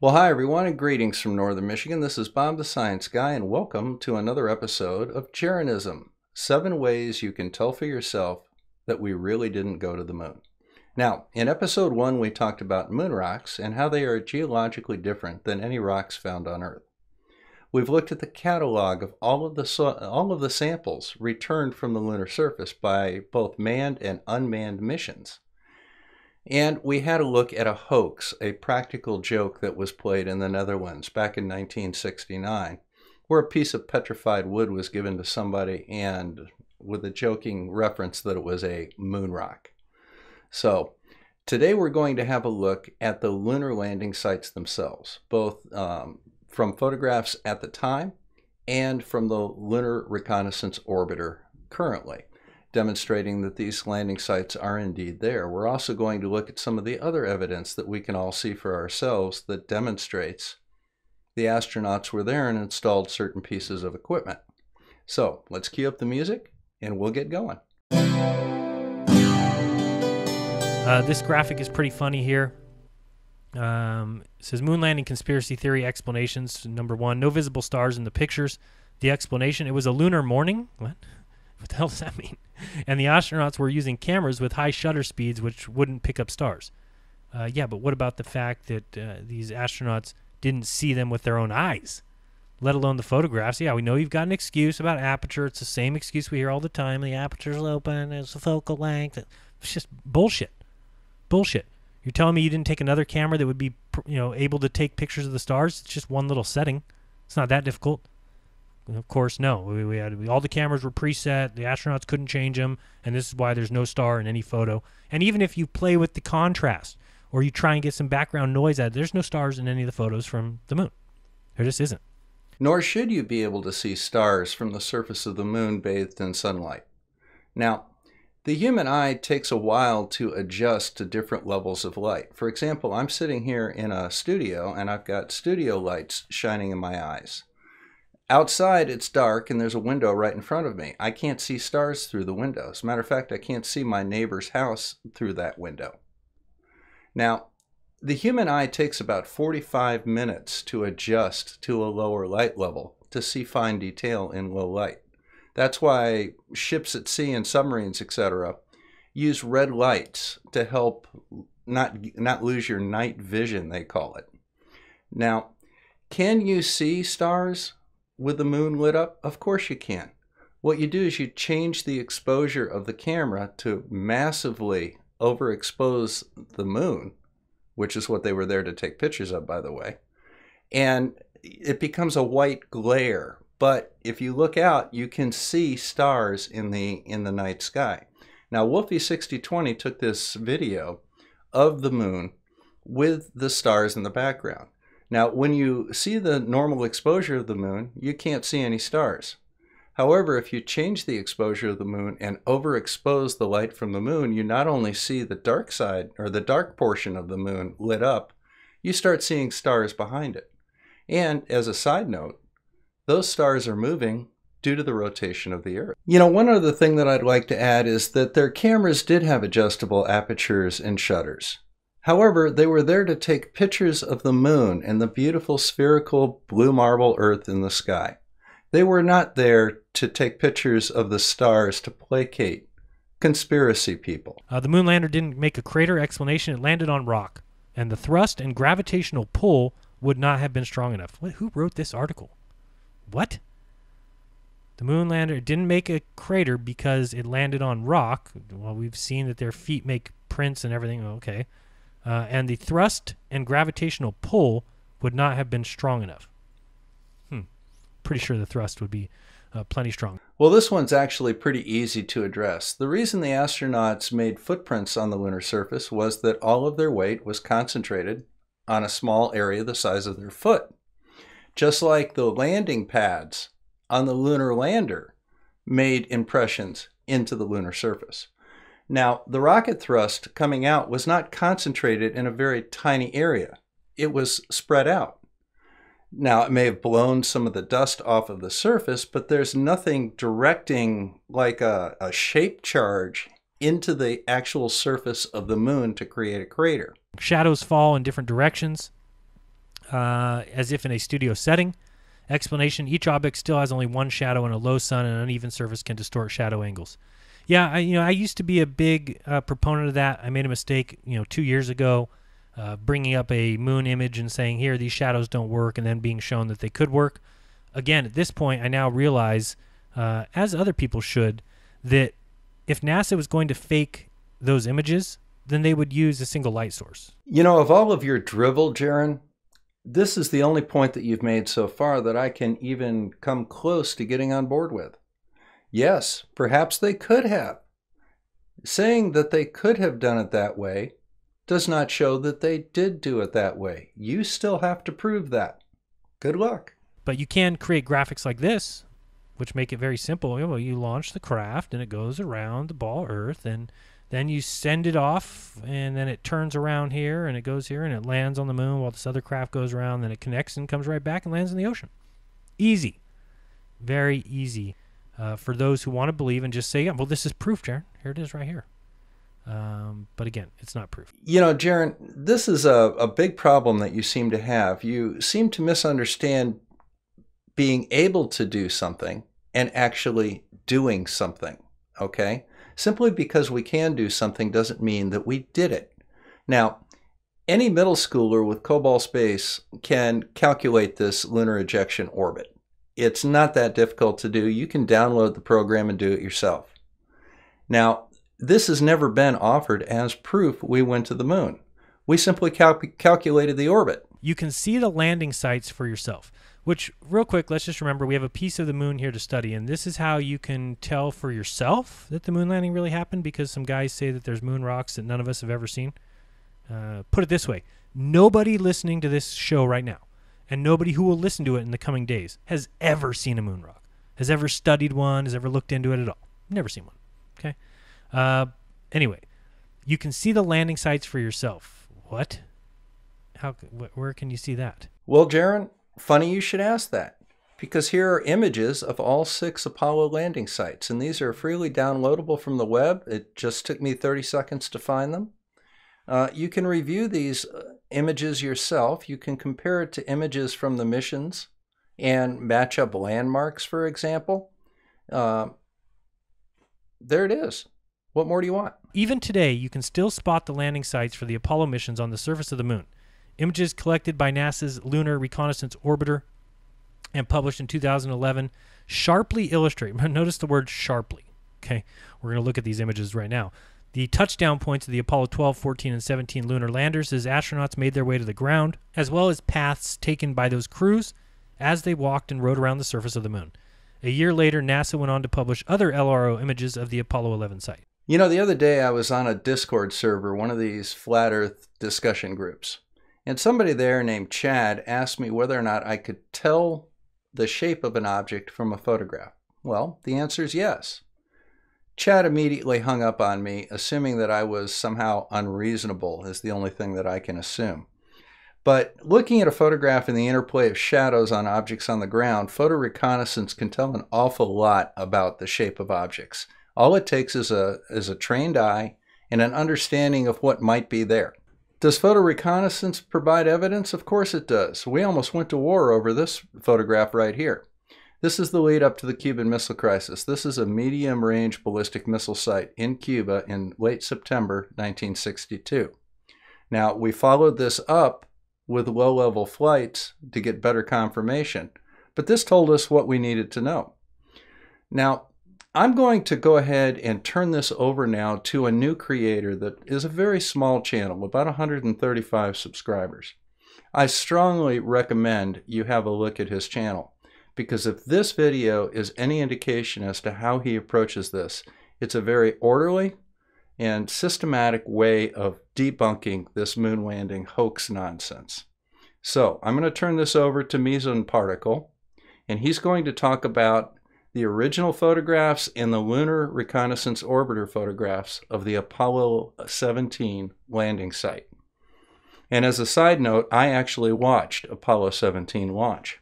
Well, hi everyone, and greetings from Northern Michigan. This is Bob the Science Guy, and welcome to another episode of Jeranism Seven Ways You Can Tell for Yourself That We Really Didn't Go to the Moon. Now, in episode one, we talked about moon rocks and how they are geologically different than any rocks found on Earth. We've looked at the catalog of all of the, all of the samples returned from the lunar surface by both manned and unmanned missions. And we had a look at a hoax, a practical joke that was played in the Netherlands back in 1969, where a piece of petrified wood was given to somebody and with a joking reference that it was a moon rock. So, today we're going to have a look at the lunar landing sites themselves, both um, from photographs at the time and from the Lunar Reconnaissance Orbiter currently demonstrating that these landing sites are indeed there. We're also going to look at some of the other evidence that we can all see for ourselves that demonstrates the astronauts were there and installed certain pieces of equipment. So let's cue up the music and we'll get going. Uh, this graphic is pretty funny here. Um, says moon landing conspiracy theory explanations. Number one, no visible stars in the pictures. The explanation: it was a lunar morning. What? What the hell does that mean? And the astronauts were using cameras with high shutter speeds, which wouldn't pick up stars. Uh, yeah, but what about the fact that uh, these astronauts didn't see them with their own eyes, let alone the photographs? Yeah, we know you've got an excuse about aperture. It's the same excuse we hear all the time. The aperture's open. It's the focal length. It's just bullshit. Bullshit. You're telling me you didn't take another camera that would be, you know, able to take pictures of the stars? It's just one little setting. It's not that difficult. Of course, no. We, we had we, all the cameras were preset. The astronauts couldn't change them, and this is why there's no star in any photo. And even if you play with the contrast or you try and get some background noise out, there's no stars in any of the photos from the moon. There just isn't. Nor should you be able to see stars from the surface of the moon bathed in sunlight. Now, the human eye takes a while to adjust to different levels of light. For example, I'm sitting here in a studio and I've got studio lights shining in my eyes. Outside, it's dark and there's a window right in front of me. I can't see stars through the window. As a matter of fact, I can't see my neighbor's house through that window. Now, the human eye takes about 45 minutes to adjust to a lower light level to see fine detail in low light. That's why ships at sea and submarines, etc., use red lights to help not not lose your night vision, they call it. Now, can you see stars with the moon lit up? Of course you can. What you do is you change the exposure of the camera to massively overexpose the moon, which is what they were there to take pictures of, by the way. And it becomes a white glare. But if you look out, you can see stars in the in the night sky. Now, Wolfie 6020 took this video of the moon with the stars in the background. Now, when you see the normal exposure of the moon, you can't see any stars. However, if you change the exposure of the moon and overexpose the light from the moon, you not only see the dark side or the dark portion of the moon lit up, you start seeing stars behind it. And as a side note, those stars are moving due to the rotation of the Earth. You know, one other thing that I'd like to add is that their cameras did have adjustable apertures and shutters. However, they were there to take pictures of the moon and the beautiful spherical blue marble Earth in the sky. They were not there to take pictures of the stars to placate conspiracy people. Uh, the moon lander didn't make a crater explanation. It landed on rock, and the thrust and gravitational pull would not have been strong enough. What, who wrote this article? What? The moon lander didn't make a crater because it landed on rock. Well, we've seen that their feet make prints and everything. Okay uh, and the thrust and gravitational pull would not have been strong enough. Hmm. Pretty sure the thrust would be uh, plenty strong. Well, this one's actually pretty easy to address. The reason the astronauts made footprints on the lunar surface was that all of their weight was concentrated on a small area the size of their foot. Just like the landing pads on the lunar lander made impressions into the lunar surface. Now, the rocket thrust coming out was not concentrated in a very tiny area. It was spread out. Now, it may have blown some of the dust off of the surface, but there's nothing directing like a, a shape charge into the actual surface of the moon to create a crater. Shadows fall in different directions. uh, as if in a studio setting. Explanation Each object still has only one shadow, and a low sun and an uneven surface can distort shadow angles. Yeah, I, you know, I used to be a big uh, proponent of that. I made a mistake, you know, two years ago, uh, bringing up a moon image and saying, here, these shadows don't work, and then being shown that they could work. Again, at this point, I now realize, uh, as other people should, that if NASA was going to fake those images, then they would use a single light source. You know, of all of your drivel, Jeran, this is the only point that you've made so far that I can even come close to getting on board with. Yes, perhaps they could have. Saying that they could have done it that way does not show that they did do it that way. You still have to prove that. Good luck. But you can create graphics like this, which make it very simple. You, launch the craft and it goes around the ball Earth, and then you send it off, and then it turns around here and it goes here and it lands on the moon while this other craft goes around. Then it connects and comes right back and lands in the ocean. Easy, very easy uh, for those who want to believe and just say, "Yeah, well, this is proof, Jeran. Here it is, right here." Um, but again, it's not proof. You know, Jeran, this is a, a big problem that you seem to have. You seem to misunderstand being able to do something and actually doing something. Okay? Simply because we can do something doesn't mean that we did it. Now, any middle schooler with Kerbal Space can calculate this lunar ejection orbit. It's not that difficult to do. You can download the program and do it yourself. Now, this has never been offered as proof we went to the moon. We simply cal- calculated the orbit. You can see the landing sites for yourself. Which, real quick, let's just remember we have a piece of the moon here to study, and this is how you can tell for yourself that the moon landing really happened because some guys say that there's moon rocks that none of us have ever seen. Uh, put it this way nobody listening to this show right now, and nobody who will listen to it in the coming days, has ever seen a moon rock, has ever studied one, has ever looked into it at all. Never seen one. Okay? Uh, anyway, you can see the landing sites for yourself. What? How? Wh- where can you see that? Well, Jeran, Funny you should ask that, because here are images of all six Apollo landing sites, and these are freely downloadable from the web. It just took me 30 seconds to find them. Uh, you can review these uh, images yourself. You can compare it to images from the missions and match up landmarks, for example. Uh, there it is. What more do you want? Even today, you can still spot the landing sites for the Apollo missions on the surface of the moon. Images collected by NASA's Lunar Reconnaissance Orbiter and published in 2011 sharply illustrate. Notice the word sharply. Okay, we're going to look at these images right now. The touchdown points of the Apollo 12, 14, and 17 lunar landers as astronauts made their way to the ground, as well as paths taken by those crews as they walked and rode around the surface of the moon. A year later, NASA went on to publish other LRO images of the Apollo 11 site. You know, the other day I was on a Discord server, one of these flat Earth discussion groups. And somebody there named Chad asked me whether or not I could tell the shape of an object from a photograph. Well, the answer is yes. Chad immediately hung up on me, assuming that I was somehow unreasonable, is the only thing that I can assume. But looking at a photograph and the interplay of shadows on objects on the ground, photo reconnaissance can tell an awful lot about the shape of objects. All it takes is a, is a trained eye and an understanding of what might be there. Does photo reconnaissance provide evidence? Of course it does. We almost went to war over this photograph right here. This is the lead up to the Cuban Missile Crisis. This is a medium range ballistic missile site in Cuba in late September 1962. Now, we followed this up with low level flights to get better confirmation, but this told us what we needed to know. Now, I'm going to go ahead and turn this over now to a new creator that is a very small channel, about 135 subscribers. I strongly recommend you have a look at his channel because if this video is any indication as to how he approaches this, it's a very orderly and systematic way of debunking this moon landing hoax nonsense. So I'm going to turn this over to Meson Particle, and he's going to talk about the original photographs and the Lunar Reconnaissance Orbiter photographs of the Apollo 17 landing site. And as a side note, I actually watched Apollo 17 launch.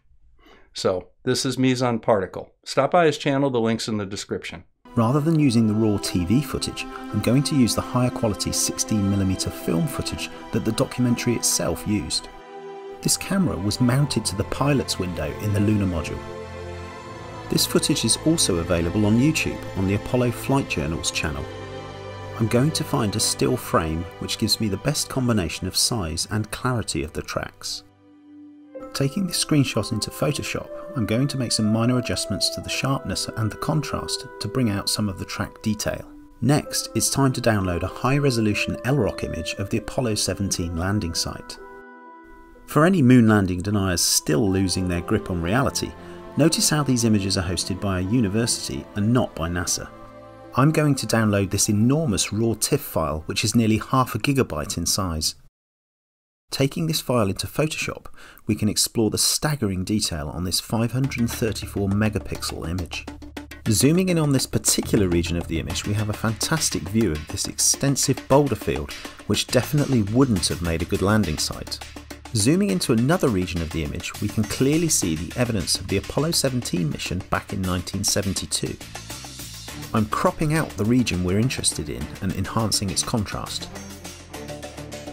So, this is Meson Particle. Stop by his channel, the link's in the description. Rather than using the raw TV footage, I'm going to use the higher quality 16mm film footage that the documentary itself used. This camera was mounted to the pilot's window in the lunar module. This footage is also available on YouTube on the Apollo Flight Journals channel. I'm going to find a still frame which gives me the best combination of size and clarity of the tracks. Taking this screenshot into Photoshop, I'm going to make some minor adjustments to the sharpness and the contrast to bring out some of the track detail. Next, it's time to download a high resolution LROC image of the Apollo 17 landing site. For any moon landing deniers still losing their grip on reality, notice how these images are hosted by a university and not by NASA. I'm going to download this enormous raw TIFF file which is nearly half a gigabyte in size. Taking this file into Photoshop, we can explore the staggering detail on this 534 megapixel image. Zooming in on this particular region of the image, we have a fantastic view of this extensive boulder field, which definitely wouldn't have made a good landing site. Zooming into another region of the image, we can clearly see the evidence of the Apollo 17 mission back in 1972. I'm cropping out the region we're interested in and enhancing its contrast.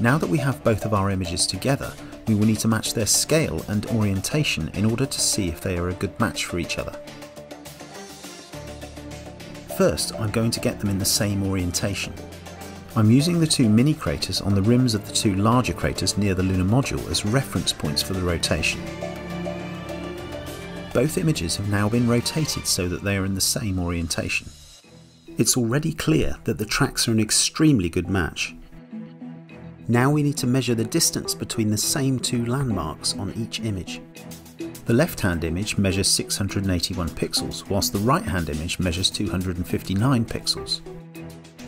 Now that we have both of our images together, we will need to match their scale and orientation in order to see if they are a good match for each other. First, I'm going to get them in the same orientation. I'm using the two mini craters on the rims of the two larger craters near the lunar module as reference points for the rotation. Both images have now been rotated so that they are in the same orientation. It's already clear that the tracks are an extremely good match. Now we need to measure the distance between the same two landmarks on each image. The left-hand image measures 681 pixels, whilst the right-hand image measures 259 pixels.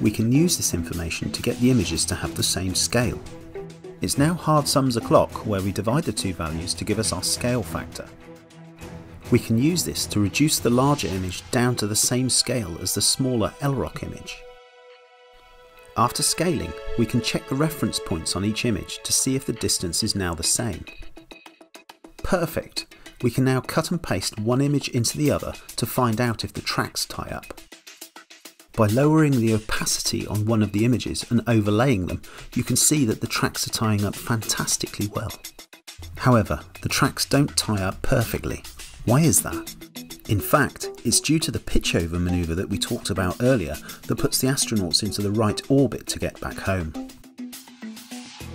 We can use this information to get the images to have the same scale. It's now hard sums o'clock where we divide the two values to give us our scale factor. We can use this to reduce the larger image down to the same scale as the smaller LROC image. After scaling, we can check the reference points on each image to see if the distance is now the same. Perfect! we can now cut and paste one image into the other to find out if the tracks tie up. By lowering the opacity on one of the images and overlaying them, you can see that the tracks are tying up fantastically well. However, the tracks don't tie up perfectly. Why is that? In fact, it's due to the pitchover manoeuvre that we talked about earlier that puts the astronauts into the right orbit to get back home.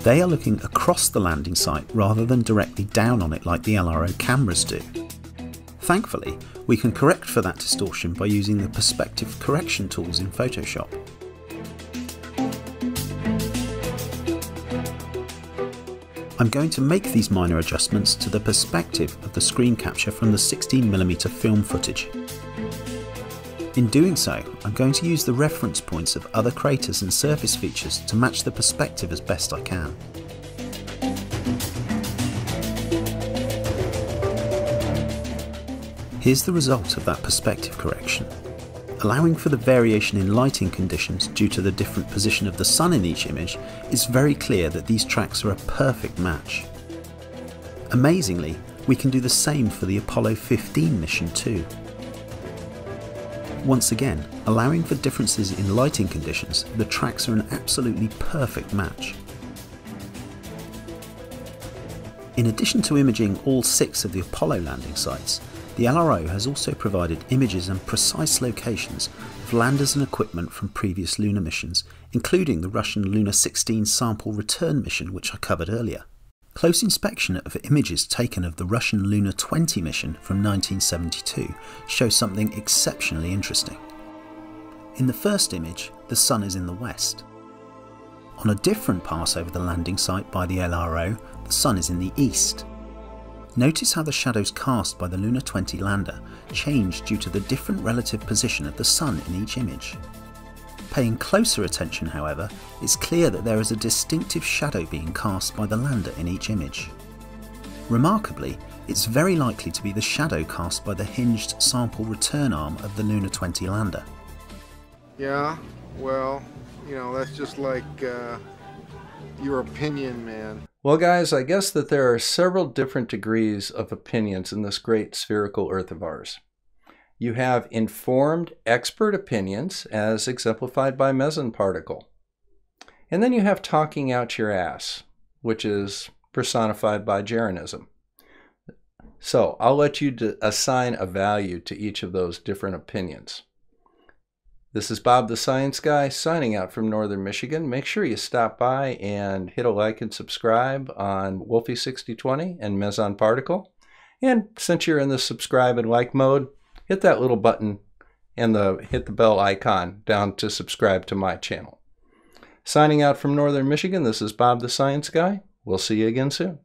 They are looking across the landing site rather than directly down on it like the LRO cameras do. Thankfully, we can correct for that distortion by using the perspective correction tools in Photoshop. I'm going to make these minor adjustments to the perspective of the screen capture from the 16mm film footage. In doing so, I'm going to use the reference points of other craters and surface features to match the perspective as best I can. Here's the result of that perspective correction. Allowing for the variation in lighting conditions due to the different position of the sun in each image, it's very clear that these tracks are a perfect match. Amazingly, we can do the same for the Apollo 15 mission too. Once again, allowing for differences in lighting conditions, the tracks are an absolutely perfect match. In addition to imaging all six of the Apollo landing sites, the LRO has also provided images and precise locations of landers and equipment from previous lunar missions, including the Russian Luna 16 sample return mission which I covered earlier. Close inspection of images taken of the Russian Luna 20 mission from 1972 shows something exceptionally interesting. In the first image, the sun is in the west. On a different pass over the landing site by the LRO, the sun is in the east. Notice how the shadows cast by the Luna 20 lander change due to the different relative position of the sun in each image. Paying closer attention, however, it's clear that there is a distinctive shadow being cast by the lander in each image. Remarkably, it's very likely to be the shadow cast by the hinged sample return arm of the Luna 20 lander. Yeah, well, you know, that's just like uh, your opinion, man. Well, guys, I guess that there are several different degrees of opinions in this great spherical Earth of ours. You have informed expert opinions, as exemplified by meson particle. And then you have talking out your ass, which is personified by Jeranism. So I'll let you assign a value to each of those different opinions. This is Bob the Science Guy signing out from Northern Michigan. Make sure you stop by and hit a like and subscribe on Wolfie 6020 and Meson Particle. And since you're in the subscribe and like mode, hit that little button and the hit the bell icon down to subscribe to my channel. Signing out from Northern Michigan, this is Bob the Science Guy. We'll see you again soon.